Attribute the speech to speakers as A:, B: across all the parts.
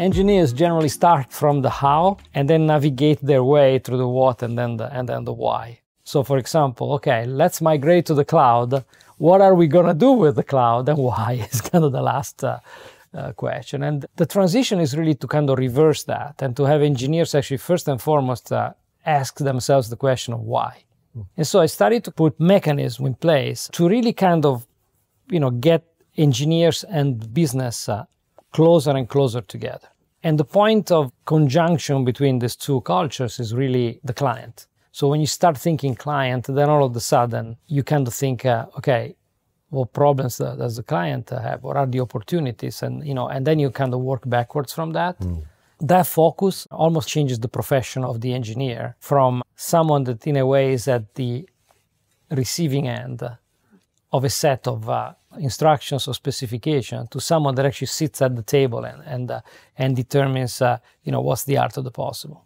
A: engineers generally start from the how and then navigate their way through the what and then the, and then the why. So, for example, okay, let's migrate to the cloud. What are we going to do with the cloud and why is kind of the last uh, uh, question. And the transition is really to kind of reverse that and to have engineers actually first and foremost uh, ask themselves the question of why. Mm. And so I started to put mechanisms in place to really kind of, you know, get engineers and business uh, closer and closer together. And the point of conjunction between these two cultures is really the client. So when you start thinking client, then all of a sudden you kind of think, uh, okay, what problems does the client have? What are the opportunities? And you know, and then you kind of work backwards from that. Mm. That focus almost changes the profession of the engineer from someone that, in a way, is at the receiving end of a set of uh, instructions or specification to someone that actually sits at the table and and uh, and determines uh, you know what's the art of the possible.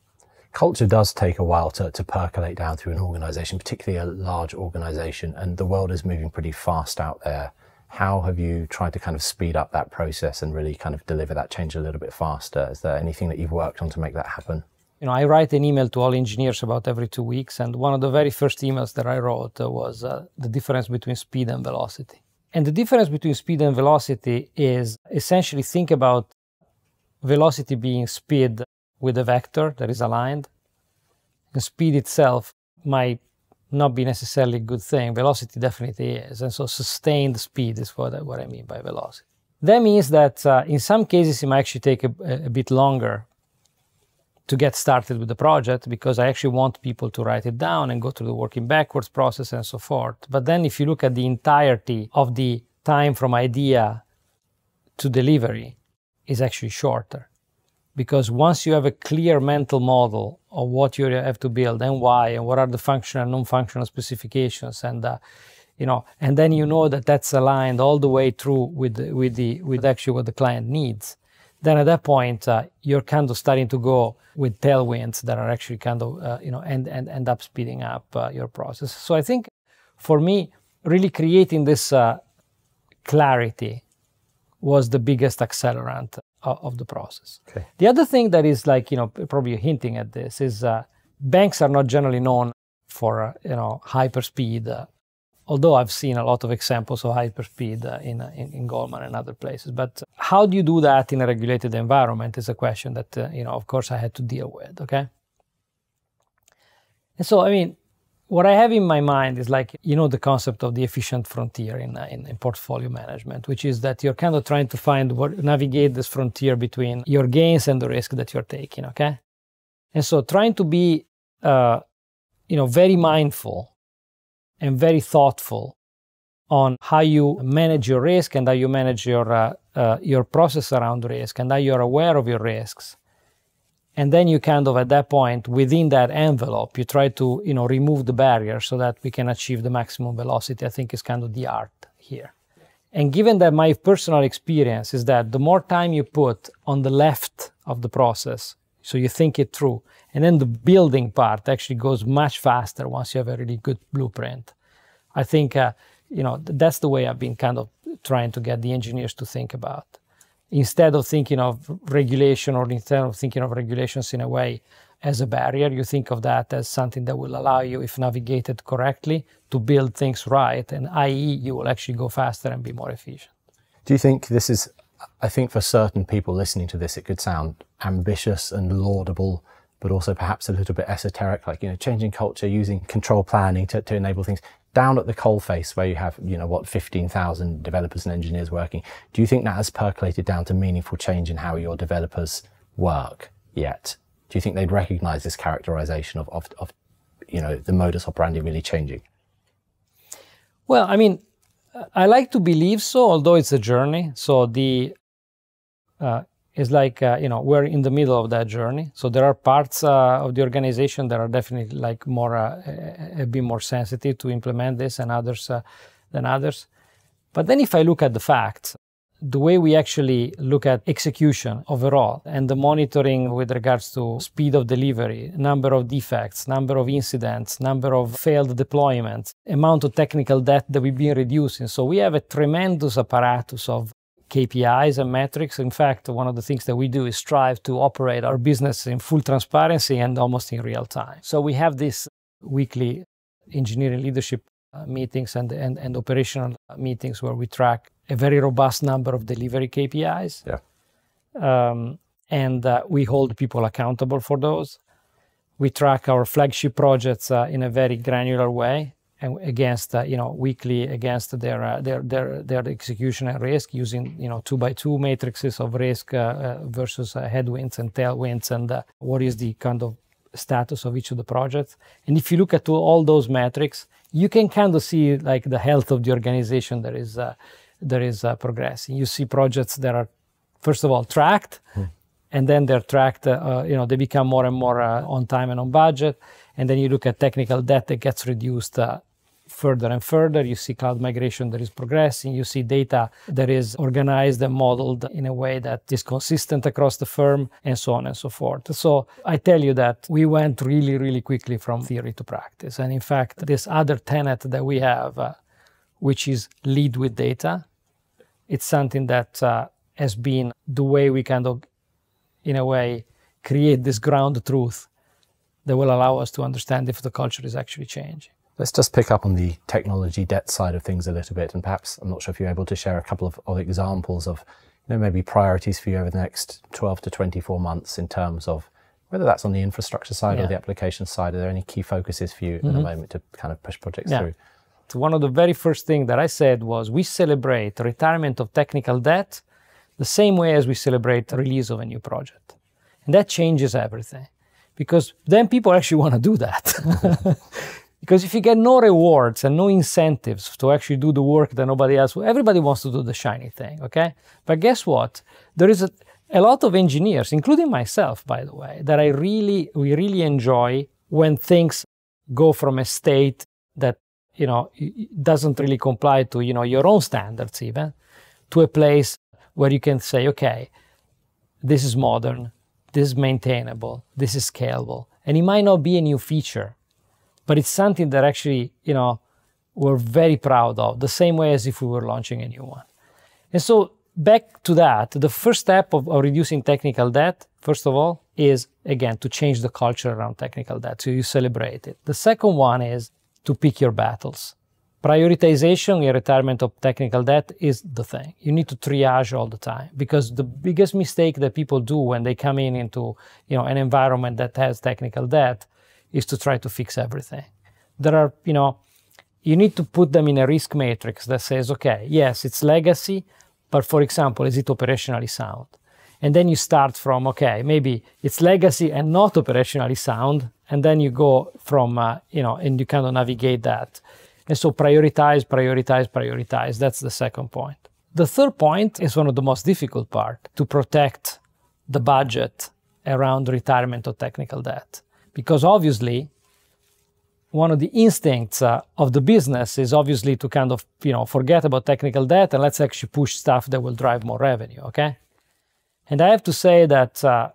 B: Culture does take a while to, to percolate down through an organization particularly a large organization and the world is moving pretty fast out there. How have you tried to kind of speed up that process and really kind of deliver that change a little bit faster? Is there anything that you've worked on to make that happen
A: you know, I write an email to all engineers about every two weeks, and one of the very first emails that I wrote uh, was uh, the difference between speed and velocity. And the difference between speed and velocity is essentially think about velocity being speed with a vector that is aligned. And speed itself might not be necessarily a good thing. Velocity definitely is. And so sustained speed is what I, what I mean by velocity. That means that uh, in some cases it might actually take a, a bit longer to get started with the project because I actually want people to write it down and go through the working backwards process and so forth. But then if you look at the entirety of the time from idea to delivery is actually shorter because once you have a clear mental model of what you have to build and why and what are the functional and non-functional specifications and uh, you know and then you know that that's aligned all the way through with with the with actually what the client needs then at that point uh, you're kind of starting to go with tailwinds that are actually kind of uh, you know and, and end up speeding up uh, your process so i think for me really creating this uh, clarity was the biggest accelerant of, of the process okay. the other thing that is like you know probably hinting at this is uh, banks are not generally known for uh, you know hyper speed although I've seen a lot of examples of hyperspeed uh, in, uh, in, in, Goldman and other places. But how do you do that in a regulated environment is a question that, uh, you know, of course I had to deal with, okay? And so, I mean, what I have in my mind is like, you know, the concept of the efficient frontier in, uh, in, in, portfolio management, which is that you're kind of trying to find what, navigate this frontier between your gains and the risk that you're taking, okay? And so trying to be, uh, you know, very mindful and very thoughtful on how you manage your risk and how you manage your uh, uh, your process around risk and how you're aware of your risks. And then you kind of at that point within that envelope you try to you know remove the barrier so that we can achieve the maximum velocity i think is kind of the art here. And given that my personal experience is that the more time you put on the left of the process so you think it through and then the building part actually goes much faster once you have a really good blueprint. I think, uh, you know, that's the way I've been kind of trying to get the engineers to think about. Instead of thinking of regulation or instead of thinking of regulations in a way as a barrier, you think of that as something that will allow you, if navigated correctly, to build things right, and i.e., you will actually go faster and be more efficient.
B: Do you think this is? I think for certain people listening to this, it could sound ambitious and laudable but also perhaps a little bit esoteric, like, you know, changing culture, using control planning to, to enable things down at the coalface where you have, you know, what, 15,000 developers and engineers working. Do you think that has percolated down to meaningful change in how your developers work yet? Do you think they'd recognize this characterization of, of, of you know, the modus operandi really changing?
A: Well, I mean, I like to believe so, although it's a journey. So the uh, is like uh, you know we're in the middle of that journey. So there are parts uh, of the organization that are definitely like more uh, a, a, bit more sensitive to implement this and others uh, than others. But then if i look at the facts the way we actually look at execution overall and the monitoring with regards to speed of delivery number of defects number of incidents number of failed deployments amount of technical debt that we've been reducing. So we have a tremendous apparatus of KPIs and metrics. In fact, one of the things that we do is strive to operate our business in full transparency and almost in real time. So we have these weekly engineering leadership uh, meetings and, and, and operational meetings where we track a very robust number of delivery KPIs.
B: Yeah.
A: Um, and uh, we hold people accountable for those. We track our flagship projects uh, in a very granular way against uh, you know weekly against their, uh, their their their execution and risk using you know two by two matrices of risk uh, uh, versus headwinds and tailwinds and what is the kind of status of each of the projects. And if you look at all those metrics, you can kind of see like the health of the organization that is uh, that is uh, progressing. You see projects that are first of all tracked, hmm. and then they're tracked. Uh, you know, they become more and more uh, on time and on budget. And then you look at technical debt that gets reduced uh, further and further. You see cloud migration that is progressing. You see data that is organized and modeled in a way that is consistent across the firm, and so on and so forth. So I tell you that we went really, really quickly from theory to practice. And in fact, this other tenet that we have, uh, which is lead with data, it's something that uh, has been the way we kind of, in a way, create this ground truth that will allow us to understand if the culture is actually changing.
B: Let's just pick up on the technology debt side of things a little bit, and perhaps I'm not sure if you're able to share a couple of, of examples of, you know, maybe priorities for you over the next 12 to 24 months in terms of whether that's on the infrastructure side yeah. or the application side. Are there any key focuses for you mm-hmm. in the moment to kind of push projects yeah. through?
A: So one of the very first things that I said was we celebrate retirement of technical debt the same way as we celebrate release of a new project, and that changes everything because then people actually want to do that. Because if you get no rewards and no incentives to actually do the work that nobody else, everybody wants to do the shiny thing, okay? But guess what? There is a, a lot of engineers, including myself, by the way, that I really, we really enjoy when things go from a state that, you know, doesn't really comply to, you know, your own standards even, to a place where you can say, okay, this is modern, this is maintainable, this is scalable. And it might not be a new feature, but it's something that actually, you know, we're very proud of, the same way as if we were launching a new one. And so back to that, the first step of, of reducing technical debt, first of all, is again to change the culture around technical debt. So you celebrate it. The second one is to pick your battles. Prioritization in retirement of technical debt is the thing. You need to triage all the time because the biggest mistake that people do when they come in into you know an environment that has technical debt is to try to fix everything. There are, you know, you need to put them in a risk matrix that says, okay, yes, it's legacy, but for example, is it operationally sound? And then you start from, okay, maybe it's legacy and not operationally sound. And then you go from, uh, you know, and you kind of navigate that. And so prioritize, prioritize, prioritize. That's the second point. The third point is one of the most difficult part to protect the budget around retirement of technical debt because obviously one of the instincts uh, of the business is obviously to kind of you know forget about technical debt and let's actually push stuff that will drive more revenue okay and i have to say that uh,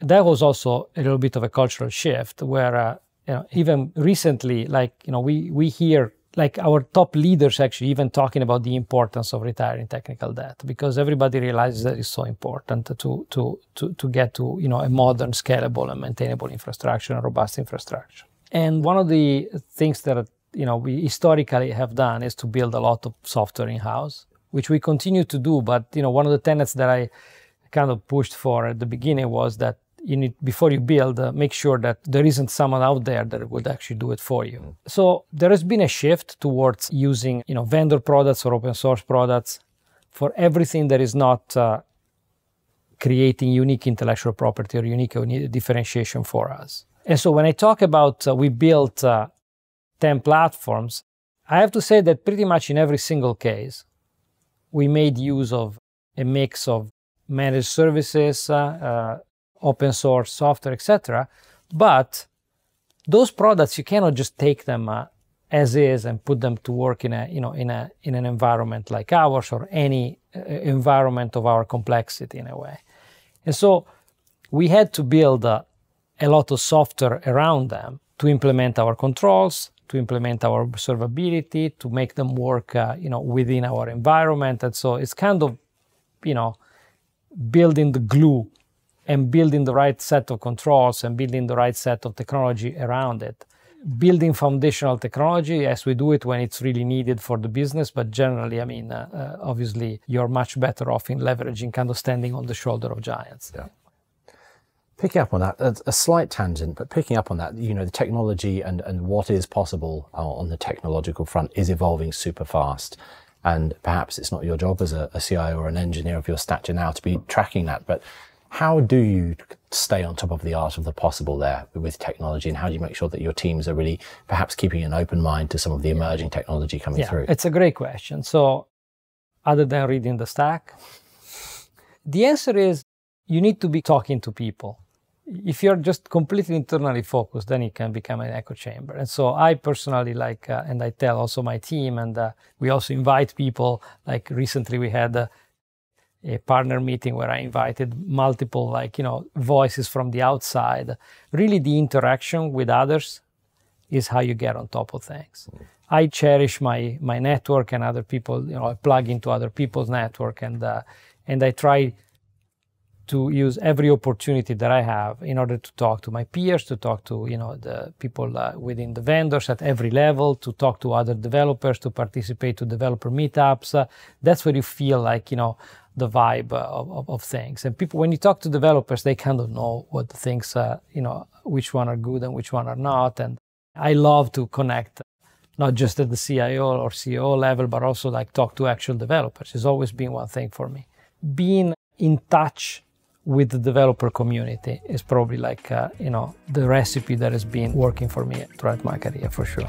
A: that was also a little bit of a cultural shift where uh, you know even recently like you know we we hear like our top leaders actually even talking about the importance of retiring technical debt because everybody realizes that it's so important to to to, to get to you know a modern scalable and maintainable infrastructure and robust infrastructure. And one of the things that you know we historically have done is to build a lot of software in house which we continue to do. But you know one of the tenets that i kind of pushed for at the beginning was that you need before you build uh, make sure that there isn't someone out there that would actually do it for you mm. so there has been a shift towards using you know vendor products or open source products for everything that is not uh, creating unique intellectual property or unique differentiation for us and so when i talk about uh, we built uh, 10 platforms i have to say that pretty much in every single case we made use of a mix of managed services uh, uh, open source software, etc. But those products you cannot just take them uh, as is and put them to work in a you know in a in an environment like ours or any uh, environment of our complexity in a way. And so we had to build uh, a lot of software around them to implement our controls, to implement our observability, to make them work uh, you know within our environment. And so it's kind of you know, building the glue and building the right set of controls and building the right set of technology around it. Building foundational technology, as we do it when it's really needed for the business, but generally, I mean, uh, uh, obviously, you're much better off in leveraging kind of standing on the shoulder of giants.
B: Yeah. Picking up on that, a, slight tangent, but picking up on that, you know, the technology and, and what is possible on the technological front is evolving super fast. And perhaps it's not your job as a, a CIO or an engineer of your stature now to be tracking that, but how do you stay on top of the art of the possible there with technology, and how do you make sure that your teams are really perhaps keeping an open mind to some of the emerging technology coming
A: yeah,
B: through?
A: It's a great question. So, other than reading the stack, the answer is you need to be talking to people. If you're just completely internally focused, then it can become an echo chamber. And so I personally like, uh, and I tell also my team, and uh, we also invite people. Like recently, we had. Uh, a partner meeting where I invited multiple, like, you know, voices from the outside. Really, the interaction with others is how you get on top of things. Mm. I cherish my my network and other people. You know, I plug into other people's network and uh, and I try to use every opportunity that I have in order to talk to my peers, to talk to you know the people uh, within the vendors at every level, to talk to other developers, to participate to developer meetups. Uh, that's where you feel like you know the vibe of, of, of, things. And people, when you talk to developers, they kind of know what things, uh, you know, which one are good and which one are not. And I love to connect, not just at the CIO or CEO level, but also like talk to actual developers. It's always been one thing for me. Being in touch with the developer community is probably like, uh, you know, the recipe that has been working for me throughout my career for sure.